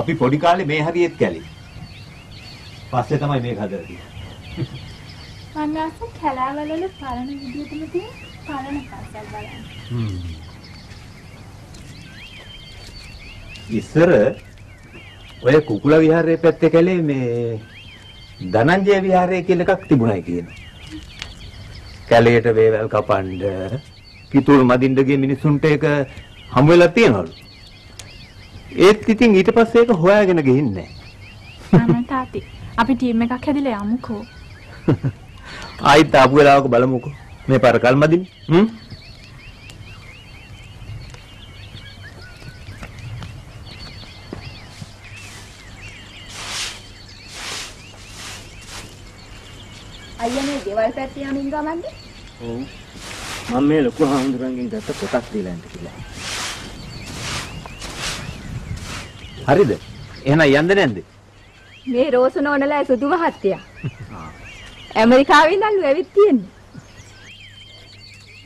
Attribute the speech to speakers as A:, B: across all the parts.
A: අපි පොඩි කාලේ මේ හරියෙත් කැලේ. පස්සේ තමයි මේක හදලා තියෙන්නේ.
B: මම ආස කැලෑවල වල පරණ විදියටම තියෙන පරණ පස්සල් බලන්න.
A: ඉස්සර ඔය කුකුල විහාරයේ පැත්තේ කැලේ මේ ධනංජය විහාරය කියලා එකක් තිබුණයි කියනවා. කැලේට වේවැල් කපන්න කිතුල් මදින්න ගිය මිනිසුන්ට ඒක හම් වෙලා තියෙනවලු. ඒත් ඉතින් ඊට පස්සේ ඒක හොයාගෙන ගිහින් නැහැ.
B: අනේ තාත්ති අපි ටීම් එකක් හැදිලා යමුකෝ.
A: ආයිත් ආපු වෙලාවක බලමුකෝ. මේ පාර කල් මදින්න. හ්ම්.
C: අයියා මේ ගෙවල් පැත්තේ යමින් ගමන්ද?
D: ඔව්. මම මේ ලොකු හාමුදුරන්ගෙන් ගත්ත පොතක් දීලා යන්න කියලා.
A: හරිද? එහෙනම් යන්න නැන්ද?
C: මේ රෝසු නෝනලා සුදු මහත්තයා. ඇමරිකාවෙන් ඉඳන්ලු ඇවිත් තියෙන්නේ.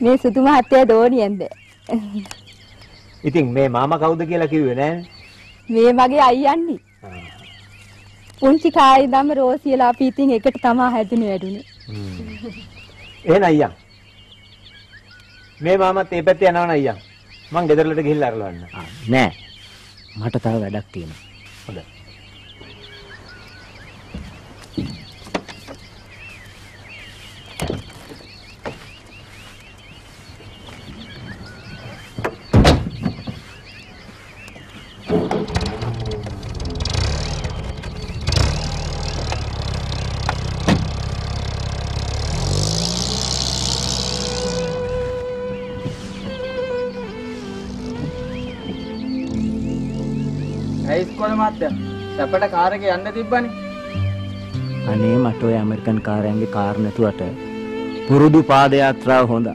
C: මේ සුදු මහත්තයා දෝනියෙන්ද?
A: ඉතින් මේ මාමා කවුද කියලා කිව්වේ නෑනේ.
C: මේ මගේ අයියන්නේ. පුංචි කාලේ ඉඳන්ම රෝසියලා අපි ඉතින් එකට තමයි හැදුනේ වැඩුනේ.
A: එහෙනම් අයියා. මේ මාමත් ඒ පැත්තේ යනවනේ අයියා. මං ගෙදරලට ගිහිල්ලා අරලවන්න.
D: නෑ. මට තව වැඩක් තියෙනවා.
A: හොඳයි.
E: ඇයි ඉස්කෝලේ මාත්‍යා? සැපට කාර් එකේ යන්න තිබ්බනේ.
D: අනේ මට ඔය ඇමරිකන් කාරයන්ගේ කාර් නැතුවට පුරුදු පාද යාත්‍රාව හොඳයි.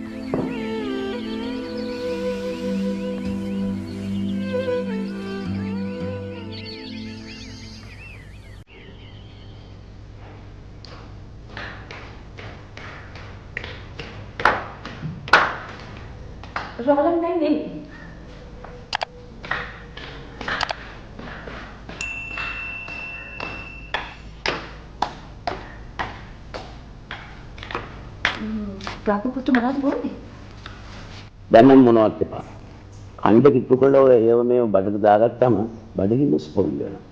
C: ප්‍රාපුත්තු මොනවද බොන්නේ?
F: දැන් නම් මොනවත් එපා. කණ්ඩ කිට්ටු කළ ඔය ඒව මේව බඩට දාගත්තම බඩගින්න ස්පොල් වෙනවා.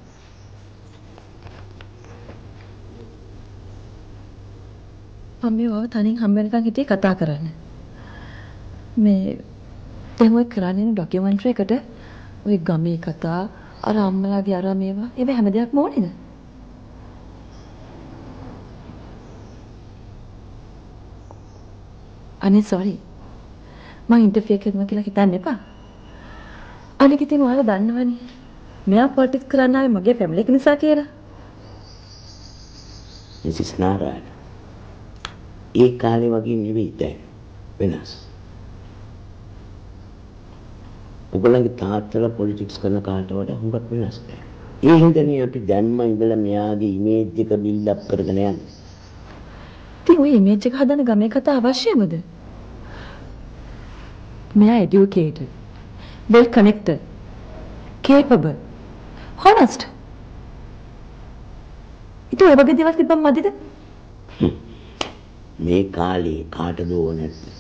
G: මම ඔය තනින් හම් වෙනකන් හිටියේ කතා කරන්න. මේ දැන් ඔය කරන්නේ ડોකියුමන්ටරි එකට ඔය ගමේ කතා අර අම්මලාගේ අර මේවා ඒව හැම දෙයක්ම ඕනේද? අනේ සෝරි. මං ඉන්ටර්ෆියර් කරනවා කියලා හිතන්න එපා. අනික ඉතින් ඔයාලා දන්නවනේ. මෙයා පොලිටික්ස් කරන්න ආවේ මගේ ෆැමිලි එක නිසා කියලා.
F: මිසිස් නාරායන. ඒ කාලේ වගේ නෙවෙයි දැන්. වෙනස්. ඔයගොල්ලන්ගේ තාත්තලා පොලිටික්ස් කරන කාලට වඩා හුඟක් වෙනස් දැන්. ඒ හින්දානේ අපි දැන්ම ඉඳලා මෙයාගේ ඉමේජ් එක බිල්ඩ් අප් කරගෙන යන්නේ.
G: ඉතින් ඔය ඉමේජ් එක හදන්න ගමේ කතා අවශ්‍යමද? මෙයා educated, well connected, capable, honest. ඉතින් ඔය වගේ දේවල් තිබ්බම මදිද?
F: මේ කාලේ කාටද ඕන නැත්තේ.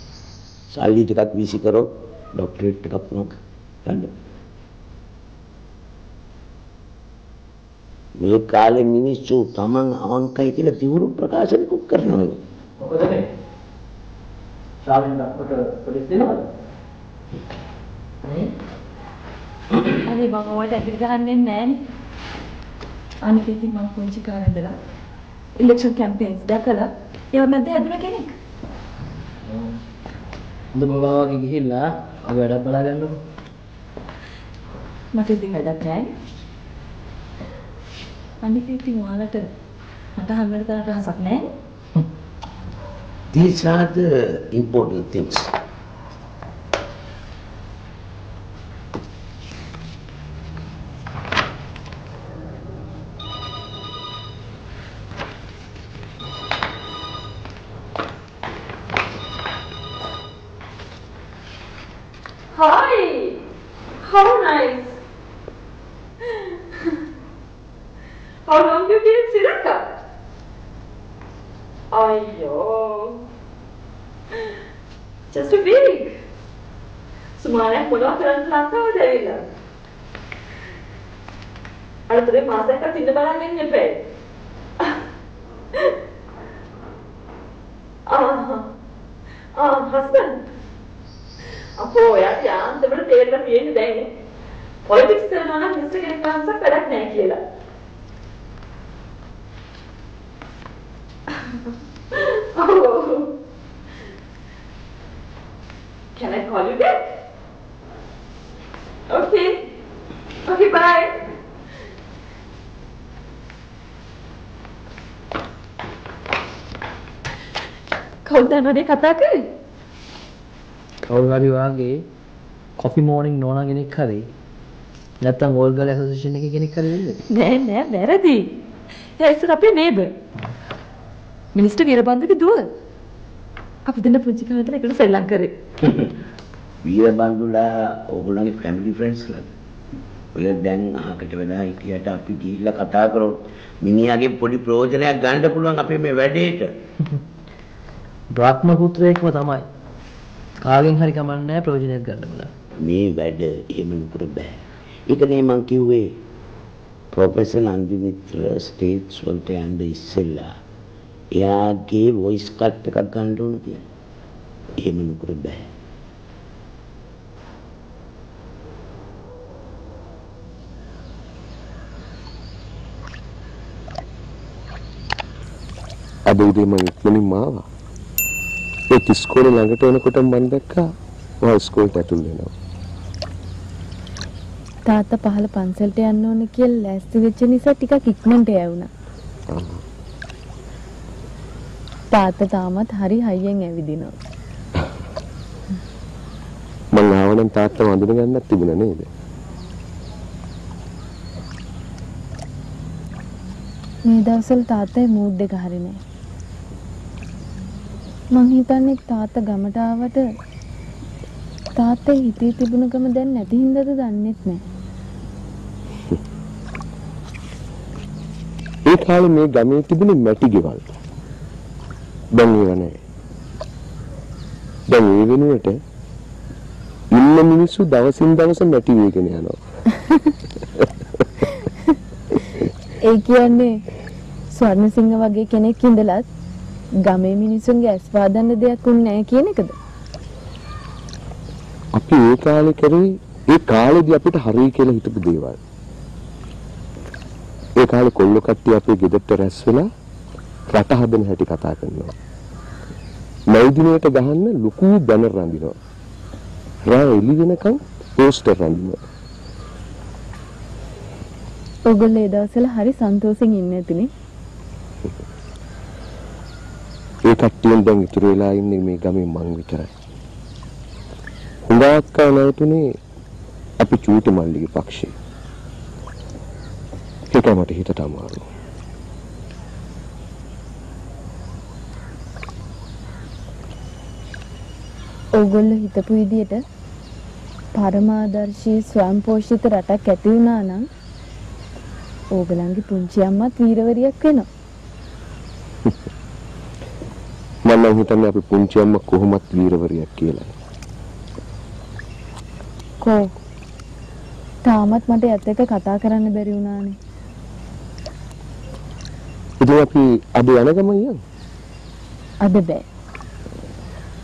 F: සල්ලි ටිකක් වීසි කරොත් ડોක්ටරේට් එකක් වුණා ගන්න. මේ කාලේ මිනිස්සු Taman අවංකයි කියලා තිවුරු ප්‍රකාශනකුත් කරනවා.
E: මොකද මේ? ශාවින් අපට පොලිස් දෙනවද?
G: අනේ මම ඔයාලට ඇඟිලි ගහන්නේ නැහනේ. අනික ඉතින් මම පුංචි කාලේ ඉඳලා ඉලෙක්ෂන් කැම්පේන්ස් දැකලා ඒව මැද ඇදුන කෙනෙක්.
E: හොඳ බබා වගේ ගිහිල්ලා ඔය වැඩක් බලා ගන්නකො.
G: මට ඉතින් වැඩක් නැහැ. අනික ඉතින් ඔයාලට මට හැම වෙලාවෙම රහසක් නැහැ.
F: These are the important things.
G: Just a week. සුමානයක් මොනවා කරන්න ලංකාවට ඇවිල්ලා. අරතරේ මාසයක්වත් ඉන්න බලන්න ඉන්න එපා. ආ. ආ හස්බන්ඩ්. අපෝ එයාට යාන්තමට තේරෙලා තියෙන්නේ දැන්. පොලිටික්ස් කරනවා නම් මිස්ටර් කෙනෙක් පහන්සක් වැඩක් නැහැ කියලා. oh. Can I call you back? Okay. Okay, bye. කවුද දන්නවද කතා කරේ?
H: කවුරු හරි වාගේ කොෆි මෝර්නින් නෝනා කෙනෙක් හරි නැත්තම් ඕල් ගර්ල් ඇසෝසියේෂන් එකේ කෙනෙක් හරි වෙන්නේ.
G: නෑ නෑ වැරදි. එයා ඉස්සර අපේ නේබර්. මිනිස්ටර් වීරබන්දුගේ දුව. අපි දෙන්න පුංචි කාලේ එකට ශ්‍රී ලංකාවේ.
F: වීරබන්දුලා ඕගොල්ලන්ගේ ෆැමිලි ෆ්‍රෙන්ඩ්ස්ලාද? ඔය දැන් අහකට වෙලා හිටියට අපි ගිහිල්ලා කතා කරොත් මිනිහාගේ පොඩි ප්‍රයෝජනයක් ගන්න පුළුවන් අපේ මේ වැඩේට.
H: බ්‍රහ්ම පුත්‍රයෙක්ම තමයි. කාගෙන් හරි කමන්නේ ප්‍රයෝජනයක් ගන්න බලා.
F: මේ වැඩ එහෙම නුකර බෑ. ඒකනේ මං කිව්වේ ප්‍රොෆෙසර් නන්දිමිත්‍ර ස්ටේට්ස් වලට යන්න ඉස්සෙල්ලා එයාගේ වොයිස් කට් එකක් ගන්න ඕන කියලා. එහෙම නුකර බෑ.
I: අද උදේ මම ඉක්මනින්ම ආවා. ඒ ඉස්කෝලේ ළඟට එනකොට මම දැක්කා ඔයා ඉස්කෝලේට ඇතුල් වෙනවා.
C: තාත්තා පහළ පන්සලට යන්න ඕන කියලා ලෑස්ති වෙච්ච නිසා ටිකක් ඉක්මනට යවුණා. තාත්තා තාමත් හරි හයියෙන් ඇවිදිනවා.
I: මං ආවනම් තාත්තා වඳුන ගන්නත් තිබුණා නේද?
C: මේ දවස්වල තාත්තගේ මූඩ් එක හරි නෑ. මං හිතන්නේ තාත්තා ගමට ආවට තාත්තේ හිතේ තිබුණ ගම දැන් නැති හින්දාද දන්නෙත් නෑ.
I: ඒ කාලේ මේ ගමේ තිබුණේ මැටි ගෙවල්. දැන් ඒව නැහැ. දැන් ඒ වෙනුවට ඉන්න මිනිස්සු දවසින් දවස මැටි වේගෙන යනවා.
C: ඒ කියන්නේ ස්වර්ණසිංහ වගේ කෙනෙක් ඉඳලත් ගමේ මිනිසුන්ගේ ඇස් පාදන්න දෙයක් උන්නේ නැහැ කියන එකද?
I: අපි ඒ කාලේ කරේ ඒ කාලේදී අපිට හරි කියලා හිතපු දේවල්. ඒ කාලේ කොල්ල කට්ටිය අපේ ගෙදරට රැස් වෙලා රට හදන හැටි කතා කරනවා. මයිදිනේට ගහන්න ලොකු බැනර් රඳිනවා. රාව එළි වෙනකන් පෝස්ටර් රඳිනවා.
C: ඔයගොල්ලෝ ඒ දවස්වල හරි සන්තෝෂෙන් ඉන්නේ නැතිනේ.
I: ඒ කට්ටියෙන් දැන් ඉතුරු වෙලා ඉන්නේ මේ ගමේ මං විතරයි. හුඟක් කා නැතුනේ අපි චූටි මල්ලිගේ පක්ෂේ. ඒක මට හිතට අමාරුයි.
C: ඕගොල්ලෝ හිතපු විදියට පරමාදර්ශී ස්වයංපෝෂිත රටක් ඇති වුණා නම් ඕගලන්ගේ පුංචි අම්මත් වීරවරියක් වෙනවා.
I: මම නම් හිතන්නේ අපි පුංචි අම්මා කොහොමත් වීරවරියක් කියලා.
C: කෝ තාමත් මට ඇත්ත එක කතා කරන්න බැරි වුණානේ.
I: ඉතින් අපි අද යන ගමන් යමු.
C: අද බෑ.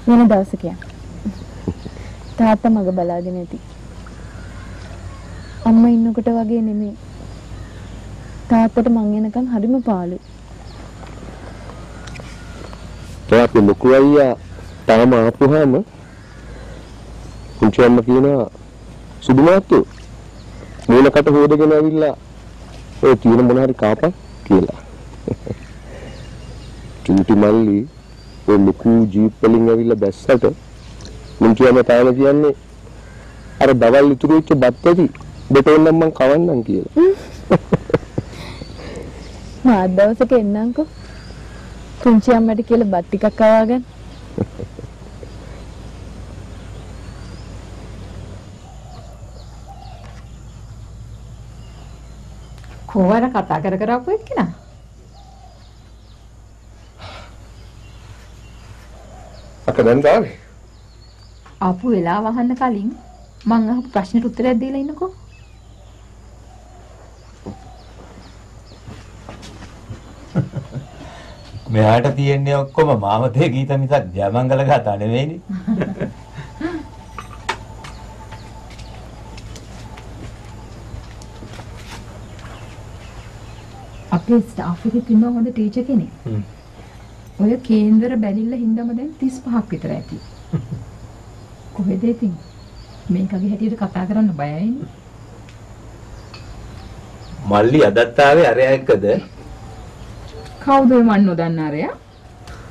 C: වෙන දවසක යන්න. තාත්තා මග බලාගෙන ඇති. අම්මා ඉන්නකොට වගේ නෙමෙයි. තාත්තට මං එනකන් හරිම පාළුයි.
I: ඒ අපි ලොකු අයියා තාම ආපුවාම පුංචි අම්මා කියනවා සුදු මාත්තු මූලකට හොදගෙන ඇවිල්ලා ඔය තියෙන මොන හරි කාපන් කියලා. චුටි මල්ලි ඔය ලොකු ජීප් වලින් ඇවිල්ලා බැස්සට මුංචි අම්මා තාම කියන්නේ අර දවල් ඉතුරු වෙච්ච බත් ඇති දෙතොන්නම් මං කවන්නම් කියලා.
C: මාත් දවසක එන්නම්කෝ. පුංචි අම්මට කියලා බත් ටිකක් කවාගන්න.
J: කොහොමද කතා කර කර ආපු එක්කෙනා?
I: අක දැන් ආවේ.
J: ආපු වෙලාව අහන්න කලින් මං අහපු ප්‍රශ්නෙට උත්තරයක් දීලා ඉන්නකෝ.
A: මෙයාට තියෙන්නේ ඔක්කොම මාමතේ ගීත මිසක් ජයමංගල ගාථා නෙවෙයිනේ.
J: අපේ ස්ටාෆ් එකේ තිබ්බ හොඳ ටීචර් කෙනෙක්. ඔය කේන්දර බැලිල්ල හින්දාම දැන් 35ක් විතර ඇති. කොහෙද ඉතින්? මේකගේ හැටියට කතා කරන්න බයයිනේ.
A: මල්ලි අදත් ආවේ අරයා එක්කද?
J: කවුද මන් නොදන්න අරයා?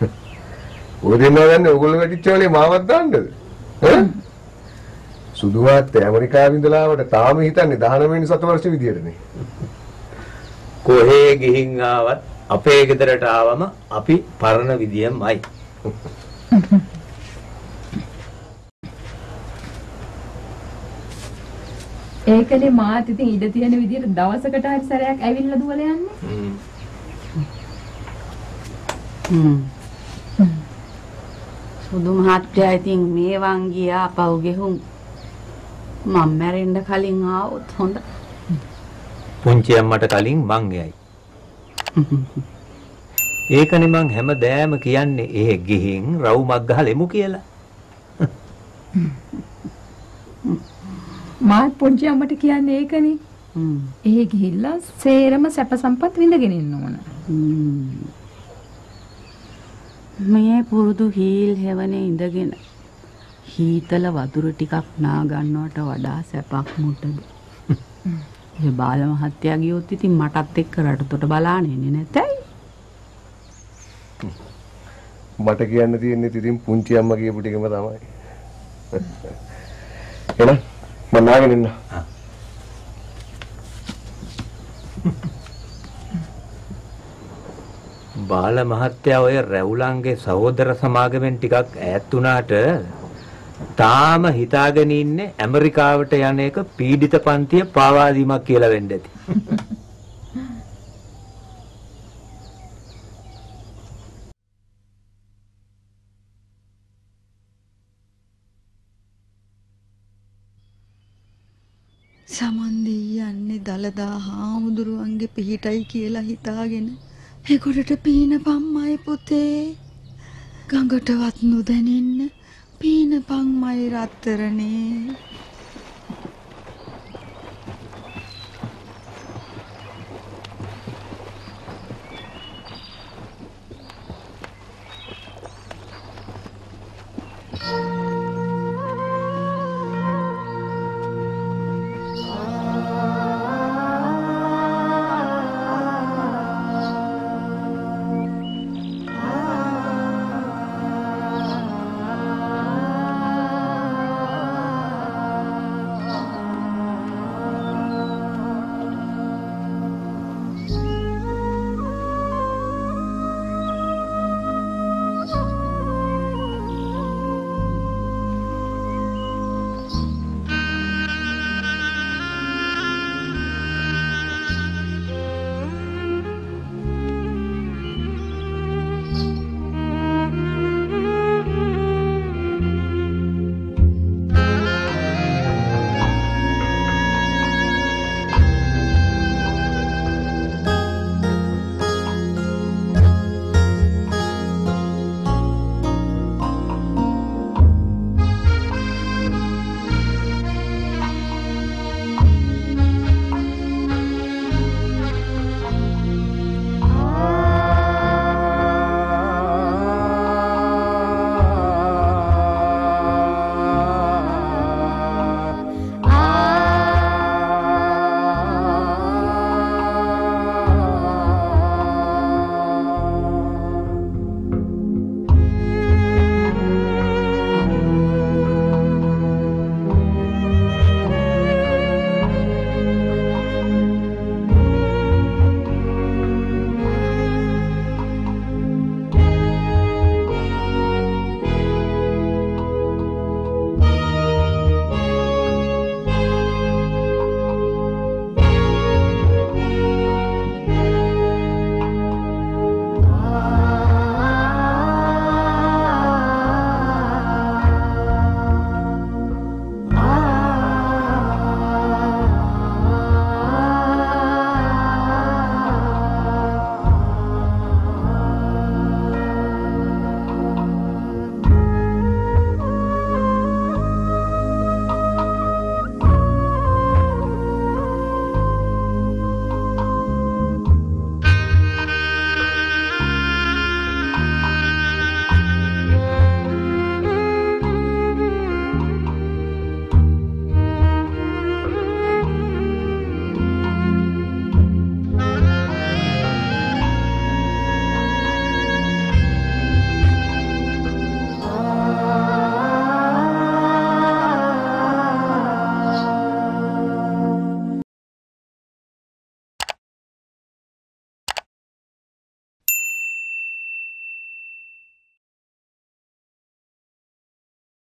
I: දෙන්නා දන්නේ ඕගොල්ලෝ වැටිච්ච වලේ මාවත් දාන්නද? ඈ? සුදුමාත් ඇමරිකාවෙ ඉඳලා ආවට තාම හිතන්නේ 19 වෙනි සතවර්ෂ විදියටනේ.
A: කොහේ ගිහින් ආවත් අපේ ගෙදරට ආවම අපි පරණ විදියමයි.
J: ඒකනේ මාත් ඉතින් ඉඩ තියෙන විදියට දවසකට හරි සැරයක් ඇවිල්ලා දුවලා යන්නේ.
K: සුදු මහත්තයා ඉතින් මේ වන් ගියා පව් ගෙහුම් මම මැරෙන්න කලින් ආවොත් හොඳ
A: පුංචි අම්මට කලින් මං එයි. ඒකනේ මං හැමදෑම කියන්නේ ඒ ගිහින් රවුමක් ගහලෙමු කියලා.
J: මාත් පොන්චි අම්මට කියන්නේ ඒකනේ. ඒ ගිහිල්ලා සේරම සැප සම්පත් විඳගෙන ඉන්න ඕන.
K: මේ පුරුදු හීල් හෙවනේ ඉඳගෙන හීතල වතුර ටිකක් නා ගන්නවට වඩා සැපක් මුටද. ඒ බාල මහත්තයා ගියොත් ඉතින් මටත් එක්ක රටතොට බලාන එන්නේ නැතයි.
I: මට කියන්න තියෙන්නේ ඉතින් පුංචි අම්මා කියපු ටිකම තමයි. එහෙනම් මම නාගෙන ඉන්න.
A: බාල මහත්තයා ඔය රැවුලන්ගේ සහෝදර සමාගමෙන් ටිකක් ඈත් වුණාට තාම හිතාගෙන ඉන්නේ ඇමරිකාවට යන එක පීඩිත පන්තිය පාවා දීමක් කියලා වෙන්න ඇති.
L: යන්නේ දලදා හාමුදුරුවන්ගේ පිහිටයි කියලා හිතාගෙන එකොටට පීනපම්මයි පුතේ. ගඟටවත් නොදැනෙන්න පීනපංමයි රත්තරනේ.